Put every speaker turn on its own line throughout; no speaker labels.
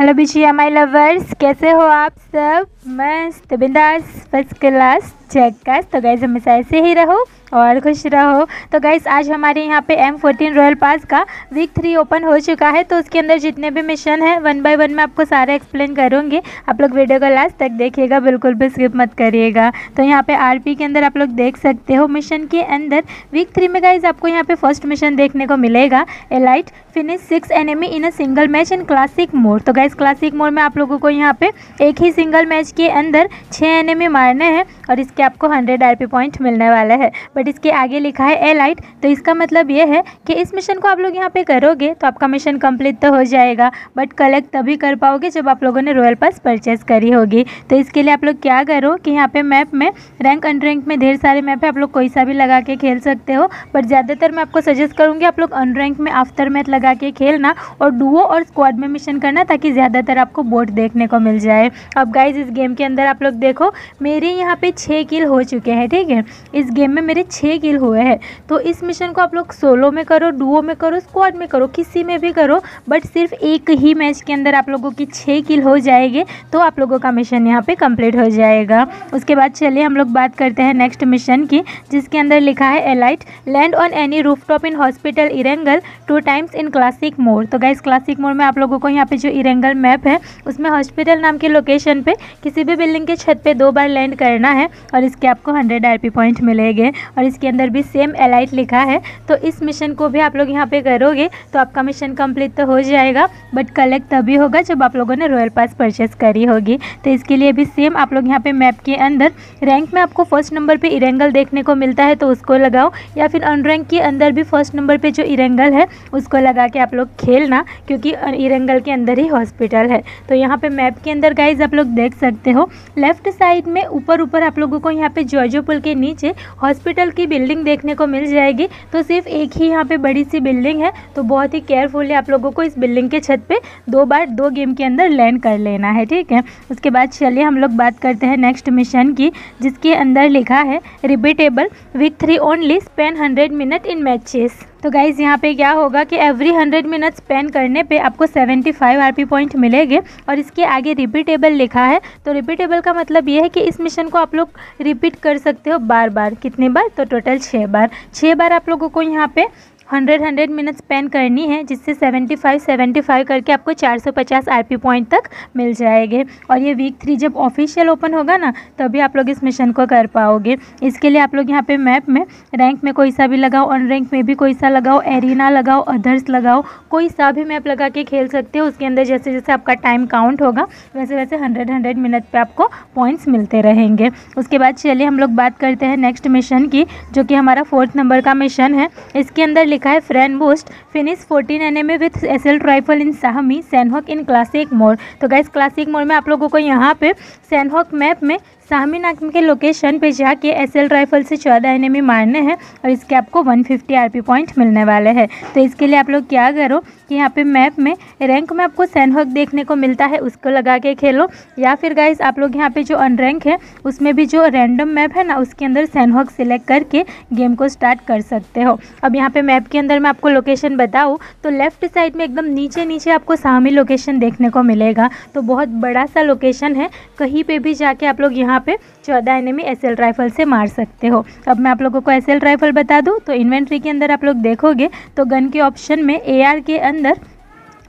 Hello बिचिया माई lovers कैसे हो आप सब? मस्त बिंदास फ़र्स्ट क्लास झक्कास तो गैस हमेशा ऐसे ही रहो। और खुश रहो। तो गाइस आज हमारे यहाँ पे एम फोर्टीन रॉयल पास का वीक थ्री ओपन हो चुका है तो उसके अंदर जितने भी मिशन है वन बाय वन मैं आपको सारा एक्सप्लेन करूँगी। आप लोग वीडियो को लास्ट तक देखिएगा, बिल्कुल भी स्किप मत करिएगा। तो यहाँ पे आरपी के अंदर आप लोग देख सकते हो मिशन के अंदर वीक थ्री में गाइज़ आपको यहाँ पे फ़र्स्ट मिशन देखने को मिलेगा elite finish six enemy in a single match in classic mode तो गाइज़ क्लासिक मोड में आप लोगों को यहाँ पे एक ही सिंगल मैच के अंदर छः एनिमी मारने हैं, और इसके आपको हंड्रेड आर पॉइंट मिलने वाला है। बट इसके आगे लिखा है ए लाइट तो इसका मतलब ये है कि इस मिशन को आप लोग यहाँ पे करोगे तो आपका मिशन कंप्लीट तो हो जाएगा। बट कलेक्ट तभी कर पाओगे जब आप लोगों ने रॉयल पास परचेस करी होगी। तो इसके लिए आप लोग क्या करो कि यहाँ पे मैप में रैंक अन रैंक में ढेर सारे मैप है, आप लोग कोई सा भी लगा के खेल सकते हो। बट ज़्यादातर मैं आपको सजेस्ट करूँगी आप लोग अन रैंक में आफ्टर मैथ लगा के खेलना और डुओ और स्क्वाड में मिशन करना ताकि ज़्यादातर आपको बोट देखने को मिल जाए। अब गाइज़ इस गेम के अंदर आप लोग देखो, मेरे यहाँ पे छः किल हो चुके हैं, ठीक है? इस गेम में मेरे छः किल हुए हैं। तो इस मिशन को आप लोग सोलो में करो डुओ में करो स्क्वाड में करो, किसी में भी करो बट सिर्फ़ एक ही मैच के अंदर आप लोगों की छः किल हो जाएगी तो आप लोगों का मिशन यहाँ पे कंप्लीट हो जाएगा। उसके बाद चलिए हम लोग बात करते हैं नेक्स्ट मिशन की, जिसके अंदर लिखा है elite land on any rooftop in hospital Erangel two times in classic mode तो गाइस क्लासिक मोड में आप लोगों को यहाँ पे जो इरेंगल मैप है, उसमें हॉस्पिटल नाम के लोकेशन पे किसी भी बिल्डिंग के छत पे दो बार लैंड करना है, और इसके आपको हंड्रेड आर पॉइंट मिलेंगे। और इसके अंदर भी सेम एलाइट लिखा है। तो इस मिशन को भी आप लोग यहाँ पे करोगे तो आपका मिशन कंप्लीट तो हो जाएगा बट कलेक्ट तभी होगा जब आप लोगों ने रॉयल पास परचेस करी होगी। तो इसके लिए भी सेम आप लोग यहाँ पे मैप के अंदर रैंक में आपको फ़र्स्ट नंबर पे इरेंगल देखने को मिलता है तो उसको लगाओ, या फिर अन रैंक के अंदर भी फ़र्स्ट नंबर पे जो इरेंगल है, उसको लगा के आप लोग खेलना, क्योंकि इरेंगल के अंदर ही हॉस्पिटल है। तो यहाँ पे मैप के अंदर गाइज़ आप लोग देख सकते हो लेफ़्ट साइड में ऊपर ऊपर आप लोगों को यहाँ पे जॉर्जो पुल के नीचे हॉस्पिटल की बिल्डिंग देखने को मिल जाएगी। तो सिर्फ़ एक ही यहाँ पे बड़ी सी बिल्डिंग है। तो बहुत ही केयरफुली आप लोगों को इस बिल्डिंग के छत पे दो बार दो गेम के अंदर लैंड कर लेना है, ठीक है? उसके बाद चलिए हम लोग बात करते हैं नेक्स्ट मिशन की, जिसके अंदर लिखा है repeatable with three only spend hundred minute in matches तो गाइज़ यहाँ पे क्या होगा कि एवरी हंड्रेड मिनट्स पेन करने पे आपको सेवेंटी फाइव आर पॉइंट मिलेंगे और इसके आगे रिपीटेबल लिखा है। तो रिपीटेबल का मतलब ये है कि इस मिशन को आप लोग रिपीट कर सकते हो बार बार कितने बार? तो टोटल छः बार। छः बार आप लोगों को यहाँ पे हंड्रेड हंड्रेड मिनट स्पेंड करनी है, जिससे सेवेंटी फाइव सेवेंटी फाइव करके आपको चार सौ पचास आर पी पॉइंट तक मिल जाएँगे। और ये वीक थ्री जब ऑफिशियल ओपन होगा ना, तभी आप लोग इस मिशन को कर पाओगे। इसके लिए आप लोग यहाँ पे मैप में रैंक में कोई सा भी लगाओ ऑन रैंक में भी कोई सा लगाओ एरिना लगाओ अदर्स लगाओ, कोई सा भी मैप लगा के खेल सकते हो, उसके अंदर जैसे जैसे आपका टाइम काउंट होगा, वैसे वैसे हंड्रेड हंड्रेड मिनट पर आपको पॉइंट्स मिलते रहेंगे। उसके बाद चलिए हम लोग बात करते हैं नेक्स्ट मिशन की, जो कि हमारा फोर्थ नंबर का मिशन है। इसके अंदर लिखा है friend boost finish fourteen enemy with SL rifle in साहमी Sanhok in classic mode तो गाइस क्लासिक मोड में आप लोगों को यहाँ पे सैनहॉक मैप में साहमी नाम के लोकेशन पे जाके एस एल राइफल से चौदह एनिमी मारने हैं और इसके आपको 150 फिफ्टी आर पॉइंट मिलने वाले हैं। तो इसके लिए आप लोग क्या करो कि यहाँ पे मैप में रैंक में आपको सैनहॉक देखने को मिलता है, उसको लगा के खेलो। या फिर गाइज़ आप लोग यहाँ पे जो अनरैंक है, उसमें भी जो रैंडम मैप है ना, उसके अंदर सैनहॉक सिलेक्ट करके गेम को स्टार्ट कर सकते हो। अब यहाँ पे मैप के अंदर मैं आपको लोकेशन बताऊँ तो लेफ़्ट साइड में एकदम नीचे नीचे आपको साहमी लोकेशन देखने को मिलेगा। तो बहुत बड़ा सा लोकेशन है, कहीं पर भी जाके आप लोग यहाँ पे चौदह एनिमी एस राइफल से मार सकते हो। अब मैं आप लोगों को एस एल राइफल बता दूँ तो इन्वेंट्री के अंदर आप लोग देखोगे तो गन के ऑप्शन में ए आर के अंदर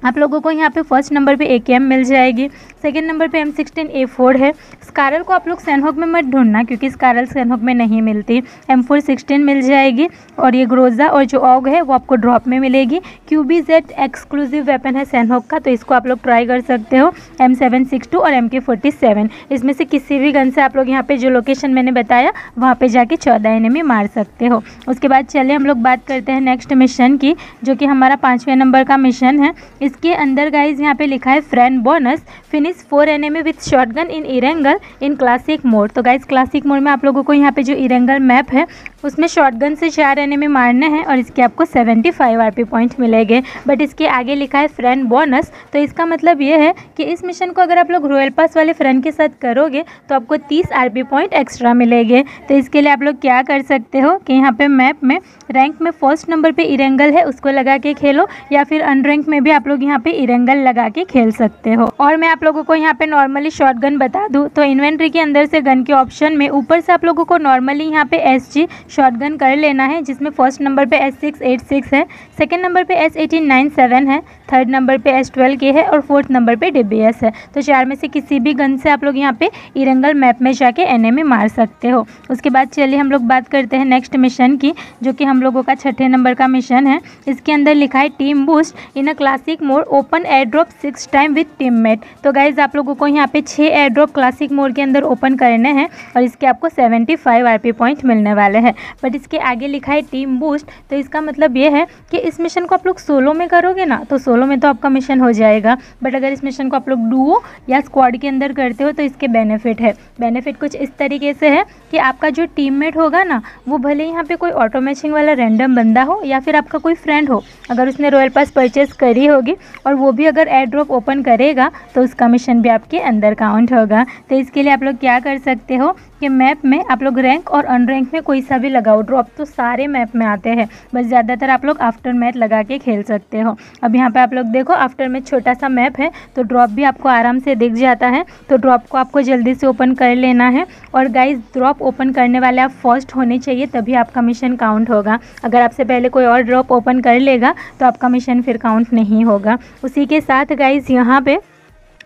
आप लोगों को यहाँ पे फ़र्स्ट नंबर पे ए के एम मिल जाएगी। सेकेंड नंबर पे एम सिक्सटीन ए फोर है। स्कारल को आप लोग सैनहॉक में मत ढूंढना, क्योंकि स्कारल सैनहॉक में नहीं मिलती। एम फोर सिक्सटीन मिल जाएगी और ये ग्रोजा और जो ऑग है, वो आपको ड्रॉप में मिलेगी। Q B Z exclusive weapon है सैनहॉक का तो इसको आप लोग ट्राई कर सकते हो। एम सेवन सिक्स टू और एम के फोर्टी सेवन इसमें से किसी भी गन से आप लोग यहाँ पर जो लोकेशन मैंने बताया, वहाँ पर जाके चौदह एनिमी मार सकते हो। उसके बाद चलिए हम लोग बात करते हैं नेक्स्ट मिशन की, जो कि हमारा पाँचवें नंबर का मिशन है। इसके अंदर गाइज़ यहाँ पे लिखा है friend bonus finish four enemy with gun in Erangel in classic mode तो गाइज़ क्लासिक मोड में आप लोगों को यहाँ पे जो इरेंगल मैप है उसमें शॉटगन से चार एनिमी मारने हैं और इसके आपको 75 आरपी पॉइंट मिलेंगे। बट इसके आगे लिखा है फ्रेंड बोनस तो इसका मतलब ये है कि इस मिशन को अगर आप लोग रॉयल पास वाले फ्रेंड के साथ करोगे तो आपको 30 आरपी पॉइंट एक्स्ट्रा मिलेंगे। तो इसके लिए आप लोग क्या कर सकते हो कि यहाँ पे मैप में रैंक में फ़र्स्ट नंबर पर इरेंगल है, उसको लगा के खेलो, या फिर अनरैंक में भी आप लोग यहाँ पर इरेंगल लगा के खेल सकते हो। और मैं आप लोगों को यहाँ पे नॉर्मली शॉर्ट बता दूँ तो इन्वेंट्री के अंदर से गन के ऑप्शन में ऊपर से आप लोगों को नॉर्मली यहाँ पे एस जी शॉटगन कर लेना है, जिसमें फ़र्स्ट नंबर पे एस सिक्स एट सिक्स है सेकेंड नंबर पे एस एटीन नाइन सेवन है थर्ड नंबर पे एस ट्वेल्व के है और फोर्थ नंबर पे डी बी एस है। तो चार में से किसी भी गन से आप लोग यहाँ पे इरंगल मैप में जाके एन ए मार सकते हो। उसके बाद चलिए हम लोग बात करते हैं नेक्स्ट मिशन की, जो कि हम लोगों का छठे नंबर का मिशन है। इसके अंदर लिखा है team boost in a classic mode open air drop six time with teammate तो गाइज़ आप लोगों को यहाँ पे छः एयर ड्रॉप क्लासिक मोड के अंदर ओपन करने हैं और इसके आपको seventy five R P point मिलने वाले हैं। बट इसके आगे लिखा है टीम बूस्ट तो इसका मतलब ये है कि इस मिशन को आप लोग सोलो में करोगे ना तो सोलो में तो आपका मिशन हो जाएगा। बट अगर इस मिशन को आप लोग डुओ या स्क्वाड के अंदर करते हो तो इसके बेनिफिट है। बेनिफिट कुछ इस तरीके से है कि आपका जो टीममेट होगा ना, वो भले यहाँ पे कोई ऑटो मैचिंग वाला रैंडम बंदा हो या फिर आपका कोई फ्रेंड हो, अगर उसने रॉयल पास परचेज करी होगी और वो भी अगर एयर ड्रॉप ओपन करेगा तो उसका मिशन भी आपके अंदर काउंट होगा। तो इसके लिए आप लोग क्या कर सकते हो कि मैप में आप लोग रैंक और अनरैंक में कोई सा भी लगाओ ड्रॉप तो सारे मैप में आते हैं। बस ज़्यादातर आप लोग आफ्टर मैच लगा के खेल सकते हो। अब यहाँ पे आप लोग देखो आफ्टर मैच छोटा सा मैप है तो ड्रॉप भी आपको आराम से दिख जाता है। तो ड्रॉप को आपको जल्दी से ओपन कर लेना है। और गाइज़ ड्रॉप ओपन करने वाले आप फ़र्स्ट होने चाहिए, तभी आपका मिशन काउंट होगा। अगर आपसे पहले कोई और ड्रॉप ओपन कर लेगा तो आपका मिशन फिर काउंट नहीं होगा। उसी के साथ गाइज़ यहाँ पे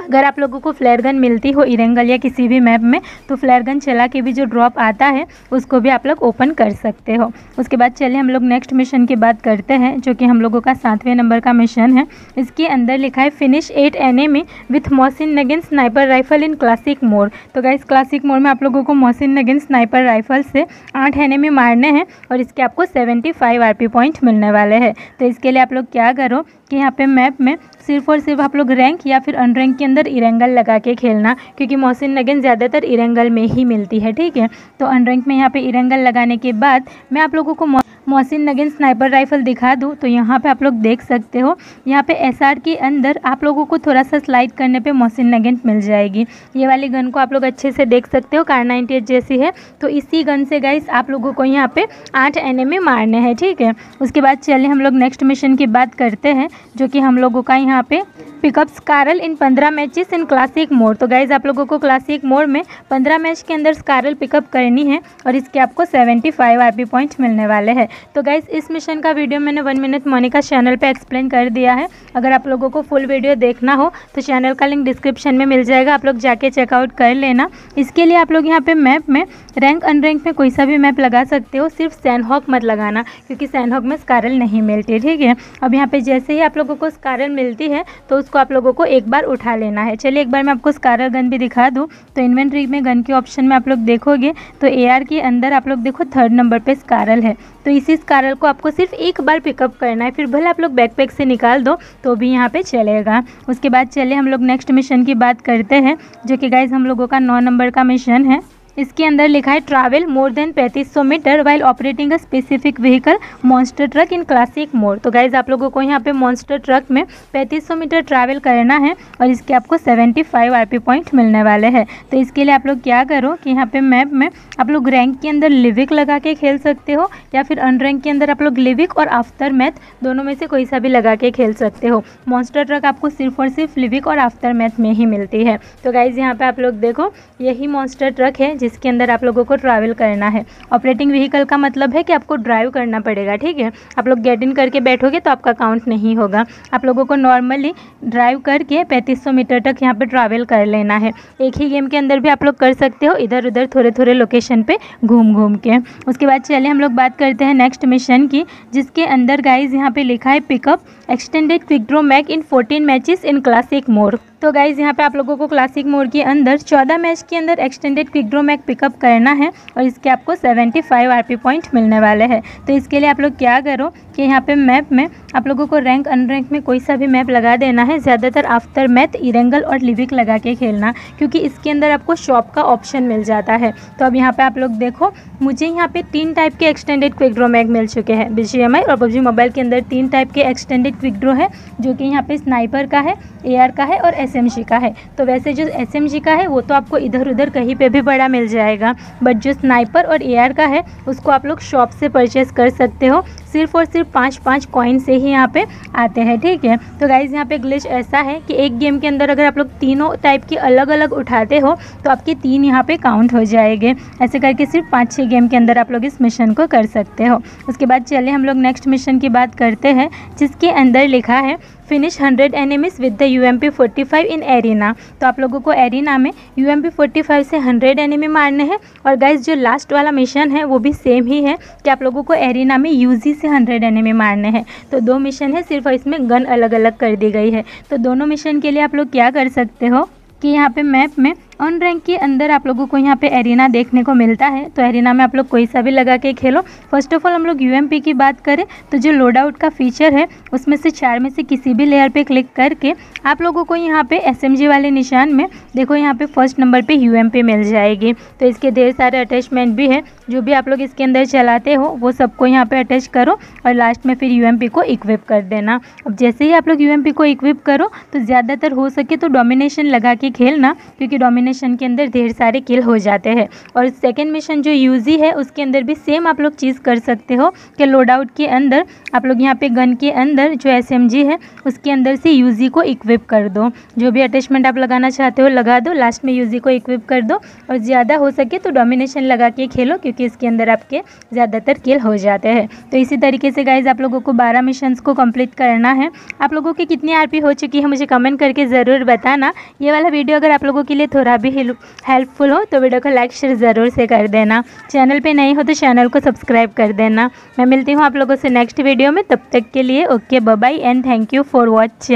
अगर आप लोगों को फ्लेयर गन मिलती हो इरेंगल या किसी भी मैप में तो फ्लेयर गन चला के भी जो ड्रॉप आता है, उसको भी आप लोग ओपन कर सकते हो। उसके बाद चलिए हम लोग नेक्स्ट मिशन की बात करते हैं, जो कि हम लोगों का सातवें नंबर का मिशन है। इसके अंदर लिखा है finish eight enemy with Mosin Nagant sniper rifle in classic mode तो गाइस क्लासिक मोड में आप लोगों को मोसिन नगिन स्नाइपर राइफल से आठ एनिमी मारने हैं, और इसके आपको सेवेंटी फाइव पॉइंट मिलने वाले हैं। तो इसके लिए आप लोग क्या करो कि यहाँ पे मैप में सिर्फ़ और सिर्फ़ आप लोग रैंक या फिर अनरैंक के अंदर इरेंगल लगा के खेलना, क्योंकि मोहसिन नगन ज़्यादातर इरेंगल में ही मिलती है, ठीक है? तो अनरैंक में यहाँ पे इरेंगल लगाने के बाद मैं आप लोगों को मोहसिन नगन स्नाइपर राइफल दिखा दूँ तो यहाँ पे आप लोग देख सकते हो, यहाँ पे एसआर के अंदर आप लोगों को थोड़ा सा स्लाइड करने पर मोहसिन नगन मिल जाएगी। ये वाली गन को आप लोग अच्छे से देख सकते हो, कार नाइन्टी जैसी है। तो इसी गन से गाइस आप लोगों को यहाँ पे आठ एन मारने हैं, ठीक है? उसके बाद चलिए हम लोग नेक्स्ट मिशन की बात करते हैं, जो कि हम लोगों का यहाँ पे। पिकअप स्कारल इन पंद्रह मैचेस इन क्लासिक मोड तो गाइज़ आप लोगों को क्लासिक मोड में पंद्रह मैच के अंदर स्कारल पिकअप करनी है और इसके आपको सेवेंटी फाइव आर पॉइंट मिलने वाले हैं। तो गाइज़ इस मिशन का वीडियो मैंने वन मिनट मोनिका चैनल पे एक्सप्लेन कर दिया है। अगर आप लोगों को फुल वीडियो देखना हो तो चैनल का लिंक डिस्क्रिप्शन में मिल जाएगा। आप लोग जाके चेकआउट कर लेना। इसके लिए आप लोग यहाँ पे मैप में रैंक अनरैंक में कोई सा भी मैप लगा सकते हो। सिर्फ़ सैनहॉक मत लगाना, क्योंकि सैनहॉक में स्कारल नहीं मिलती, ठीक है? अब यहाँ पे जैसे ही आप लोगों को स्कारल मिलती है तो उसको आप लोगों को एक बार उठा लेना है। चलिए एक बार मैं आपको स्कारल गन भी दिखा दूँ। तो इन्वेंट्री में गन के ऑप्शन में आप लोग देखोगे तो एआर के अंदर आप लोग देखो थर्ड नंबर पर स्कारल है। तो इसी स्कारल को आपको सिर्फ़ एक बार पिकअप करना है, फिर भले आप लोग बैकपैक से निकाल दो तो भी यहाँ पे चलेगा। उसके बाद चलिए हम लोग नेक्स्ट मिशन की बात करते हैं, जो कि गाइज़ हम लोगों का नौ नंबर का मिशन है। इसके अंदर लिखा है ट्रैवल मोर देन पैंतीस सौ meter while operating a specific vehicle monster truck in classic mode तो गाइज़ आप लोगों को यहाँ पे मॉन्स्टर ट्रक में पैंतीस सौ मीटर ट्रैवल करना है और इसके आपको सेवेंटी फाइव आर पॉइंट मिलने वाले हैं। तो इसके लिए आप लोग क्या करो कि यहाँ पे मैप में आप लोग रैंक के अंदर लिविक लगा के खेल सकते हो या फिर अनरैंक के अंदर आप लोग लिविक और आफ्टर मैथ दोनों में से कोई सा भी लगा के खेल सकते हो। मॉन्स्टर ट्रक आपको सिर्फ़ और सिर्फ़ लिविक और आफ्टर मैथ में ही मिलती है। तो गाइज़ यहाँ पे आप लोग देखो, यही मॉन्स्टर ट्रक है जिसके अंदर आप लोगों को ट्रैवल करना है। ऑपरेटिंग व्हीकल का मतलब है कि आपको ड्राइव करना पड़ेगा, ठीक है? आप लोग गेट इन करके बैठोगे तो आपका काउंट नहीं होगा। आप लोगों को नॉर्मली ड्राइव करके पैंतीस मीटर तक यहाँ पर ट्रैवल कर लेना है। एक ही गेम के अंदर भी आप लोग कर सकते हो इधर उधर थोड़े थोड़े लोकेशन पर घूम घूम के। उसके बाद चलिए हम लोग बात करते हैं नेक्स्ट मिशन की, जिसके अंदर गाइज़ यहाँ पर लिखा है pickup extended quick draw mag in fourteen matches in classic mode. तो गाइज़ यहाँ पे आप लोगों को क्लासिक मोड के अंदर 14 मैच के अंदर extended quick draw mag pickup करना है और इसके आपको 75 आरपी पॉइंट मिलने वाले हैं। तो इसके लिए आप लोग क्या करो कि यहाँ पे मैप में आप लोगों को रैंक अनरैंक में कोई सा भी मैप लगा देना है, ज़्यादातर आफ्टर मैथ इरेंगल और लिविक लगा के खेलना, क्योंकि इसके अंदर आपको शॉप का ऑप्शन मिल जाता है। तो अब यहाँ पे आप लोग देखो, मुझे यहाँ पे तीन टाइप के एक्सटेंडेड क्विक ड्रो मैग मिल चुके हैं। बी और पबजी मोबाइल के अंदर तीन टाइप के एक्सटेंडेड क्विक ड्रो है, जो कि यहाँ पे स्नाइपर का है AR का है और SMG का है। तो वैसे जो SMG का है, वो तो आपको इधर उधर कहीं पर भी बड़ा मिल जाएगा बट जो स्नाइपर और AR का है, उसको आप लोग शॉप से परचेस कर सकते हो, सिर्फ़ और सिर्फ़ पाँच पाँच कॉइन से ही यहाँ पे आते हैं, ठीक है? तो गाइज़ यहाँ पे ग्लिच ऐसा है कि एक गेम के अंदर अगर आप लोग तीनों टाइप की अलग अलग उठाते हो तो आपके तीन यहाँ पे काउंट हो जाएँगे। ऐसे करके सिर्फ़ पाँच छः गेम के अंदर आप लोग इस मिशन को कर सकते हो। उसके बाद चलिए हम लोग नेक्स्ट मिशन की बात करते हैं, जिसके अंदर लिखा है finish hundred enemies with the U M P forty five in arena. तो आप लोगों को एरिना में U M P forty five से हंड्रेड एनिमी मारने हैं। और गाइज़ जो लास्ट वाला मिशन है, वो भी सेम ही है कि आप लोगों को एरिना में यू जी से हंड्रेड एनिमी मारने हैं। तो दो मिशन है, सिर्फ़ इसमें गन अलग अलग कर दी गई है। तो दोनों मिशन के लिए आप लोग क्या कर सकते हो कि यहाँ पे मैप में ऑन रैंक के अंदर आप लोगों को यहाँ पे एरिना देखने को मिलता है। तो एरिना में आप लोग कोई सा भी लगा के खेलो। फ़र्स्ट ऑफ़ ऑल हम लोग यूएमपी की बात करें तो जो लोड आउट का फीचर है, उसमें से चार में से किसी भी लेयर पे क्लिक करके आप लोगों को यहाँ पे एसएमजी वाले निशान में, देखो यहाँ पे फ़र्स्ट नंबर पे यू मिल जाएगी। तो इसके ढेर सारे अटैचमेंट भी है। जो भी आप लोग इसके अंदर चलाते हो, वो सबको यहाँ पे अटैच करो और लास्ट में फिर यू को इक्विप कर देना। अब जैसे ही आप लोग यू को इक्विप करो तो ज़्यादातर हो सके तो डोमिनेशन लगा के खेलना, क्योंकि डोमिनेशन के अंदर ढेर सारे किल हो जाते हैं। और सेकेंड मिशन जो यूजी है, उसके अंदर भी सेम आप लोग चीज़ कर सकते हो कि लोड आउट के अंदर, आप लोग यहाँ पे गन के अंदर जो SMG है, उसके अंदर से यूजी को इक्विप कर दो। जो भी अटैचमेंट आप लगाना चाहते हो, लगा दो। लास्ट में यूजी को इक्विप कर दो। और ज़्यादा हो सके तो डोमिनेशन लगा के खेलो, क्योंकि इसके अंदर आपके ज़्यादातर किल हो जाते हैं। तो इसी तरीके से गाइज़ आप लोगों को बारह मिशन को कंप्लीट करना है। आप लोगों की कितनी आर हो चुकी है, मुझे कमेंट करके ज़रूर बताना। ये वाला वीडियो अगर आप लोगों के लिए थोड़ा भी हेल्पफुल हो तो वीडियो को लाइक शेयर ज़रूर से कर देना। चैनल पर नहीं हो तो चैनल को सब्सक्राइब कर देना। मैं मिलती हूँ आप लोगों से नेक्स्ट वीडियो में। तब तक के लिए okay bye and thank you for watching